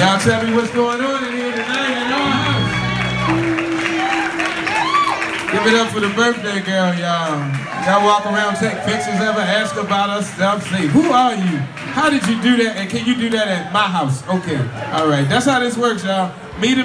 Y'all tell me what's going on in here tonight in R. House. Give it up for the birthday girl, y'all. Y'all walk around, take pictures of her, ask about us, stuff, say, who are you? How did you do that? And can you do that at my house? Okay, all right. That's how this works, y'all. Meet.